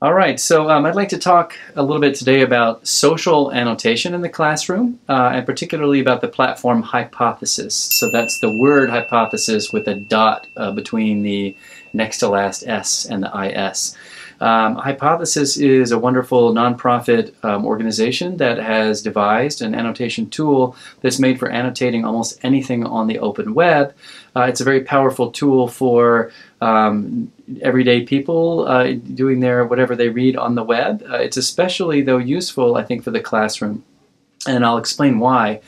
All right, so um, I'd like to talk a little bit today about social annotation in the classroom, uh, and particularly about the platform hypothesis. So that's the word hypothesis with a dot uh, between the next to last S and the IS. Um, Hypothesis is a wonderful nonprofit um, organization that has devised an annotation tool that's made for annotating almost anything on the open web. Uh, it's a very powerful tool for um, everyday people uh, doing their whatever they read on the web. Uh, it's especially, though, useful, I think, for the classroom, and I'll explain why.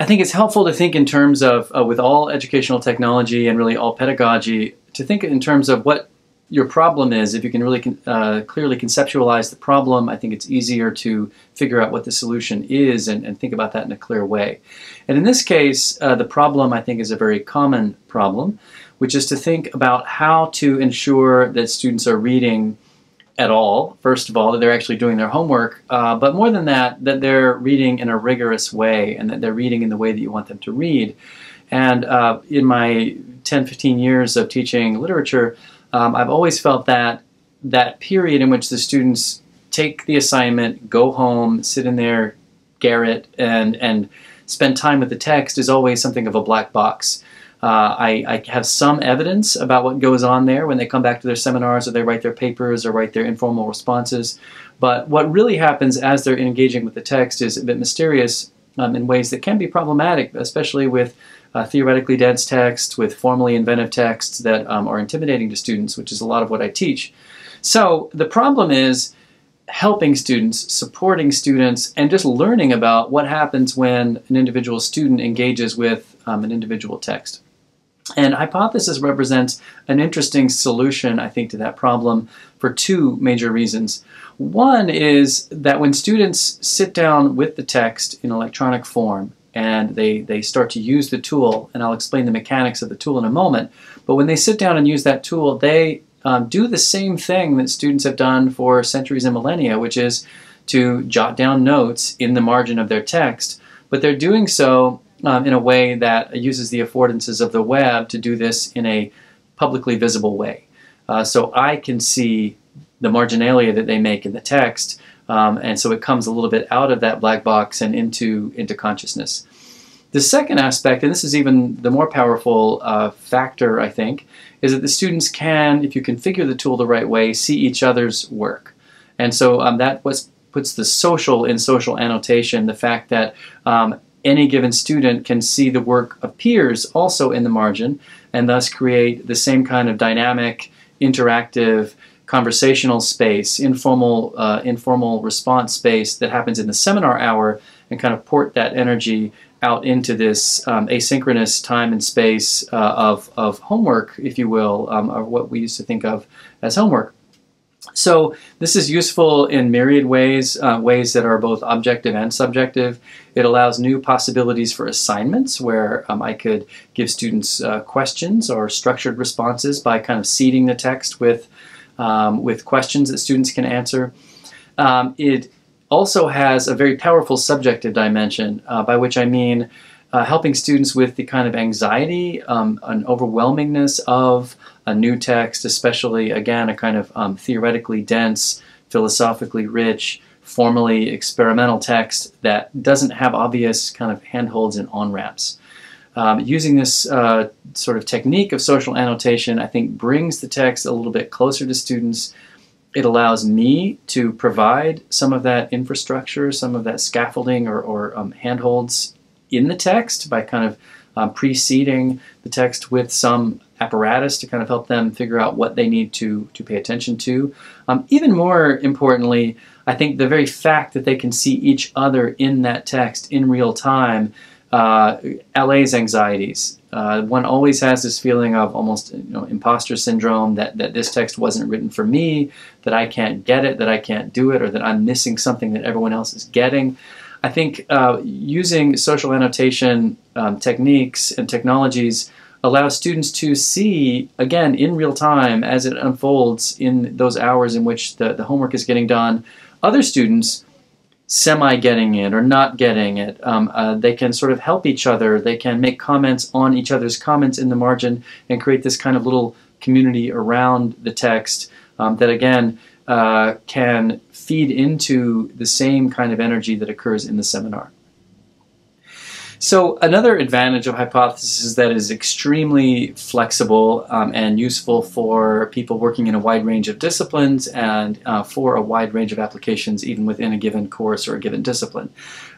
I think it's helpful to think in terms of, uh, with all educational technology and really all pedagogy, to think in terms of what your problem is, if you can really uh, clearly conceptualize the problem, I think it's easier to figure out what the solution is and, and think about that in a clear way. And in this case, uh, the problem I think is a very common problem, which is to think about how to ensure that students are reading at all, first of all, that they're actually doing their homework, uh, but more than that, that they're reading in a rigorous way and that they're reading in the way that you want them to read. And uh, in my 10, 15 years of teaching literature, um, I've always felt that that period in which the students take the assignment, go home, sit in their garret, and and spend time with the text is always something of a black box. Uh, I, I, have some evidence about what goes on there when they come back to their seminars or they write their papers or write their informal responses. But what really happens as they're engaging with the text is a bit mysterious um, in ways that can be problematic, especially with uh, theoretically dense text, with formally inventive texts that um, are intimidating to students, which is a lot of what I teach. So the problem is helping students, supporting students, and just learning about what happens when an individual student engages with um, an individual text. And hypothesis represents an interesting solution, I think, to that problem for two major reasons. One is that when students sit down with the text in electronic form and they, they start to use the tool, and I'll explain the mechanics of the tool in a moment, but when they sit down and use that tool, they um, do the same thing that students have done for centuries and millennia, which is to jot down notes in the margin of their text, but they're doing so um, in a way that uses the affordances of the web to do this in a publicly visible way. Uh, so I can see the marginalia that they make in the text, um, and so it comes a little bit out of that black box and into, into consciousness. The second aspect, and this is even the more powerful uh, factor, I think, is that the students can, if you configure the tool the right way, see each other's work. And so um, that puts the social in social annotation, the fact that um, any given student can see the work of peers also in the margin and thus create the same kind of dynamic, interactive, conversational space, informal, uh, informal response space that happens in the seminar hour and kind of port that energy out into this um, asynchronous time and space uh, of, of homework, if you will, um, or what we used to think of as homework. So this is useful in myriad ways, uh, ways that are both objective and subjective. It allows new possibilities for assignments where um, I could give students uh, questions or structured responses by kind of seeding the text with, um, with questions that students can answer. Um, it also has a very powerful subjective dimension, uh, by which I mean uh, helping students with the kind of anxiety, um, an overwhelmingness of a new text, especially, again, a kind of um, theoretically dense, philosophically rich, formally experimental text that doesn't have obvious kind of handholds and on-ramps. Um, using this uh, sort of technique of social annotation, I think brings the text a little bit closer to students. It allows me to provide some of that infrastructure, some of that scaffolding or, or um, handholds in the text by kind of um, preceding the text with some apparatus to kind of help them figure out what they need to, to pay attention to. Um, even more importantly, I think the very fact that they can see each other in that text in real time uh, allays anxieties. Uh, one always has this feeling of almost you know, imposter syndrome that, that this text wasn't written for me, that I can't get it, that I can't do it, or that I'm missing something that everyone else is getting. I think uh, using social annotation um, techniques and technologies allows students to see, again, in real time as it unfolds in those hours in which the, the homework is getting done, other students semi getting it or not getting it. Um, uh, they can sort of help each other. They can make comments on each other's comments in the margin and create this kind of little community around the text um, that, again, uh, can feed into the same kind of energy that occurs in the seminar. So another advantage of Hypothesis is that it is extremely flexible um, and useful for people working in a wide range of disciplines and uh, for a wide range of applications even within a given course or a given discipline.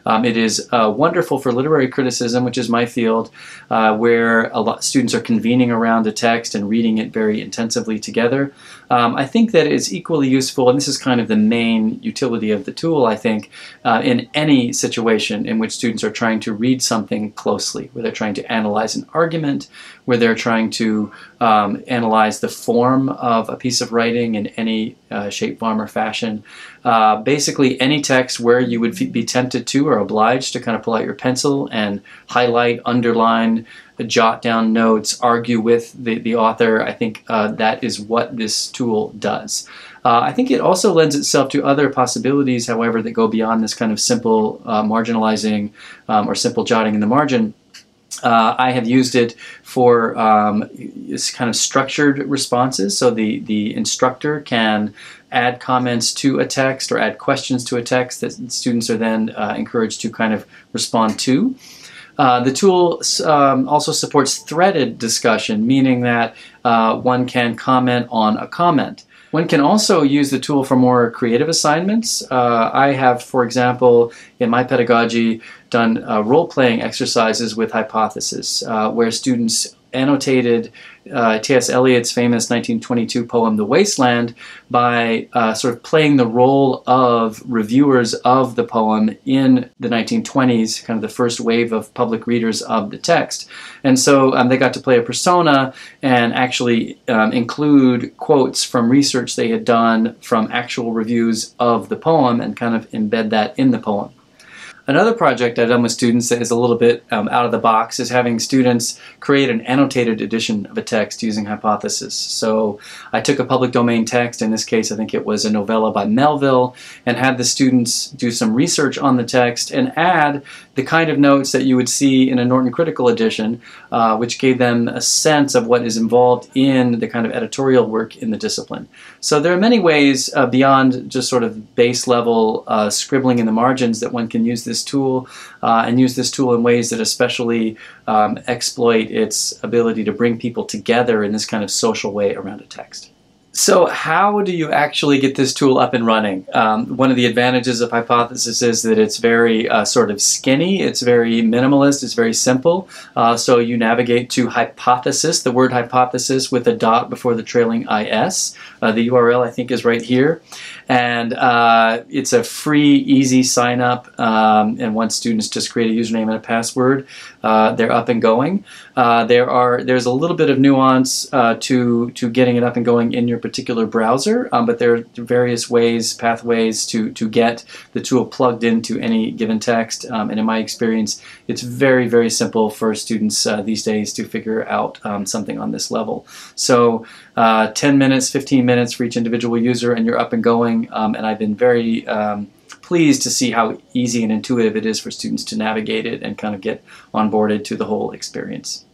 Um, it is uh, wonderful for literary criticism, which is my field, uh, where a lot students are convening around a text and reading it very intensively together. Um, I think that it's equally useful, and this is kind of the main utility of the tool, I think, uh, in any situation in which students are trying to read something closely, where they're trying to analyze an argument, where they're trying to um, analyze the form of a piece of writing in any uh, shape, form, or fashion. Uh, basically, any text where you would be tempted to or obliged to kind of pull out your pencil and highlight, underline, jot down notes, argue with the, the author. I think uh, that is what this tool does. Uh, I think it also lends itself to other possibilities, however, that go beyond this kind of simple uh, marginalizing um, or simple jotting in the margin. Uh, I have used it for um, kind of structured responses. So the, the instructor can add comments to a text or add questions to a text that students are then uh, encouraged to kind of respond to. Uh, the tool um, also supports threaded discussion, meaning that uh, one can comment on a comment. One can also use the tool for more creative assignments. Uh, I have, for example, in my pedagogy, done uh, role-playing exercises with Hypothesis, uh, where students annotated uh, T.S. Eliot's famous 1922 poem, The Wasteland, by uh, sort of playing the role of reviewers of the poem in the 1920s, kind of the first wave of public readers of the text. And so um, they got to play a persona and actually um, include quotes from research they had done from actual reviews of the poem and kind of embed that in the poem. Another project I've done with students that is a little bit um, out of the box is having students create an annotated edition of a text using Hypothesis. So I took a public domain text, in this case I think it was a novella by Melville, and had the students do some research on the text and add the kind of notes that you would see in a Norton Critical edition, uh, which gave them a sense of what is involved in the kind of editorial work in the discipline. So there are many ways uh, beyond just sort of base level uh, scribbling in the margins that one can use this tool uh, and use this tool in ways that especially um, exploit its ability to bring people together in this kind of social way around a text. So how do you actually get this tool up and running? Um, one of the advantages of Hypothesis is that it's very uh, sort of skinny, it's very minimalist, it's very simple. Uh, so you navigate to Hypothesis, the word hypothesis with a dot before the trailing IS. Uh, the URL I think is right here. And uh, it's a free, easy sign up. Um, and once students just create a username and a password, uh, they're up and going. Uh, there are there's a little bit of nuance uh, to to getting it up and going in your particular browser, um, but there are various ways, pathways to to get the tool plugged into any given text. Um, and in my experience, it's very very simple for students uh, these days to figure out um, something on this level. So uh, 10 minutes, 15 minutes for each individual user, and you're up and going going, um, and I've been very um, pleased to see how easy and intuitive it is for students to navigate it and kind of get onboarded to the whole experience.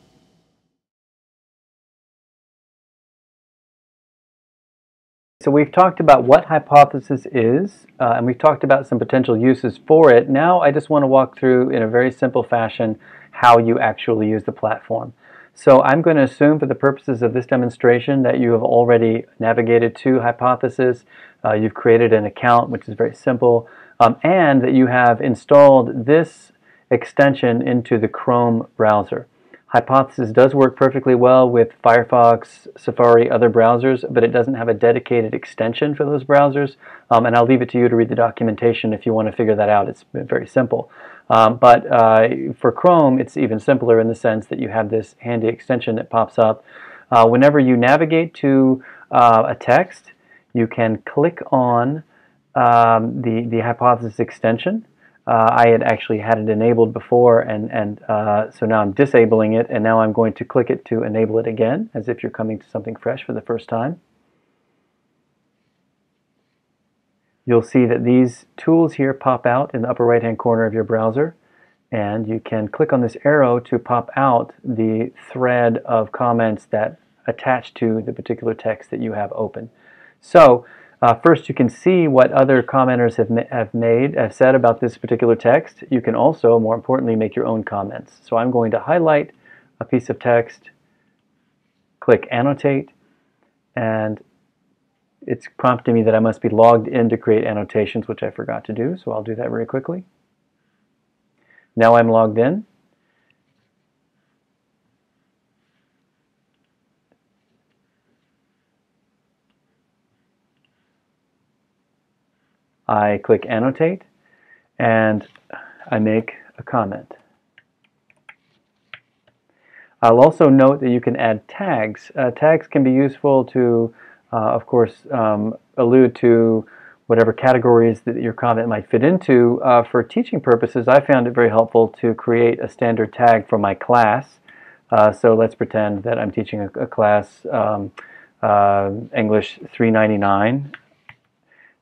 So we've talked about what hypothesis is, uh, and we've talked about some potential uses for it. Now I just want to walk through in a very simple fashion how you actually use the platform. So I'm going to assume for the purposes of this demonstration that you have already navigated to Hypothesis, uh, you've created an account, which is very simple, um, and that you have installed this extension into the Chrome browser. Hypothesis does work perfectly well with Firefox, Safari, other browsers, but it doesn't have a dedicated extension for those browsers. Um, and I'll leave it to you to read the documentation if you want to figure that out. It's very simple. Um, but uh, for Chrome, it's even simpler in the sense that you have this handy extension that pops up. Uh, whenever you navigate to uh, a text, you can click on um, the, the hypothesis extension. Uh, I had actually had it enabled before, and, and uh, so now I'm disabling it, and now I'm going to click it to enable it again, as if you're coming to something fresh for the first time. You'll see that these tools here pop out in the upper right hand corner of your browser and you can click on this arrow to pop out the thread of comments that attach to the particular text that you have open. So Uh, first, you can see what other commenters have, ma have made, have said about this particular text. You can also, more importantly, make your own comments. So I'm going to highlight a piece of text, click Annotate, and it's prompting me that I must be logged in to create annotations, which I forgot to do, so I'll do that very quickly. Now I'm logged in. I click Annotate, and I make a comment. I'll also note that you can add tags. Uh, tags can be useful to, of course, um, allude to whatever categories that your comment might fit into. Uh, for teaching purposes, I found it very helpful to create a standard tag for my class. Uh, so let's pretend that I'm teaching a, a class um, uh, English 399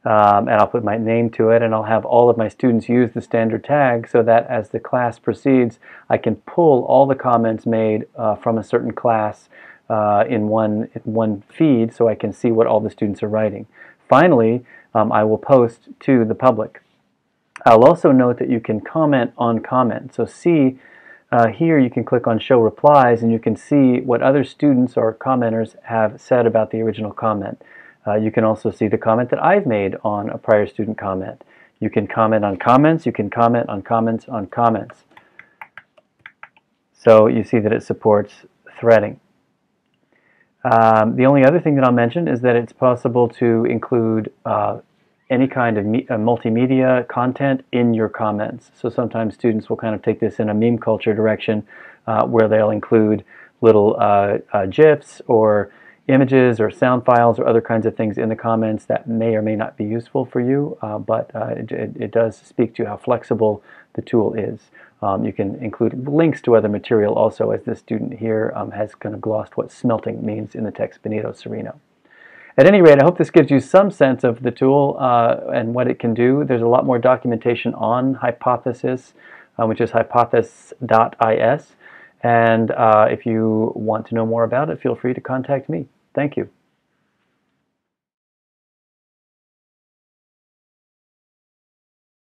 um, and I'll put my name to it and I'll have all of my students use the standard tag so that as the class proceeds I can pull all the comments made uh, from a certain class uh, in one in one feed so I can see what all the students are writing. Finally, um, I will post to the public. I'll also note that you can comment on comment. So see uh, here you can click on show replies and you can see what other students or commenters have said about the original comment. Uh, you can also see the comment that I've made on a prior student comment. You can comment on comments, you can comment on comments on comments. So you see that it supports threading. Um, the only other thing that I'll mention is that it's possible to include uh, any kind of uh, multimedia content in your comments. So sometimes students will kind of take this in a meme culture direction uh, where they'll include little uh, uh, GIFs or images or sound files or other kinds of things in the comments that may or may not be useful for you, uh, but it, it, does speak to how flexible the tool is. Um, you can include links to other material also, as this student here um, has kind of glossed what smelting means in the text Benito Cereno. At any rate, I hope this gives you some sense of the tool uh, and what it can do. There's a lot more documentation on Hypothesis, uh, which is hypothesis.is. And uh, if you want to know more about it, feel free to contact me. Thank you.